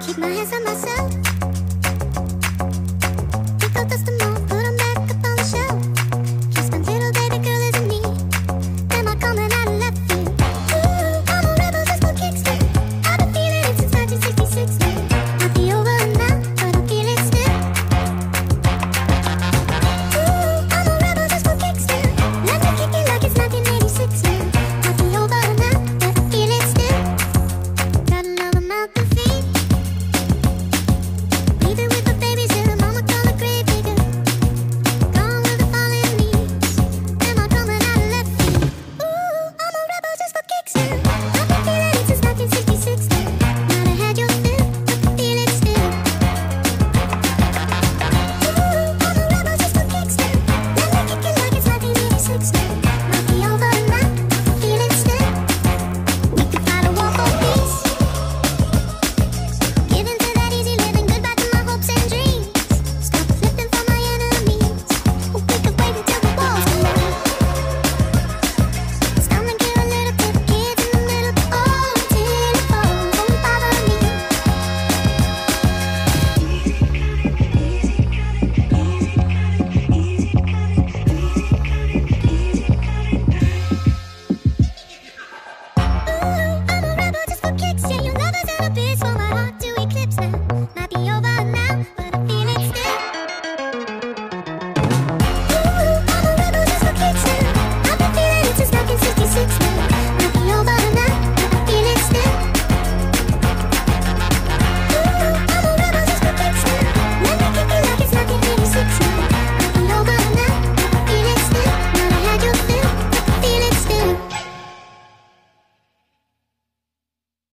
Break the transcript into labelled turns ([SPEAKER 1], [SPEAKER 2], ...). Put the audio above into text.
[SPEAKER 1] keep my hands on myself.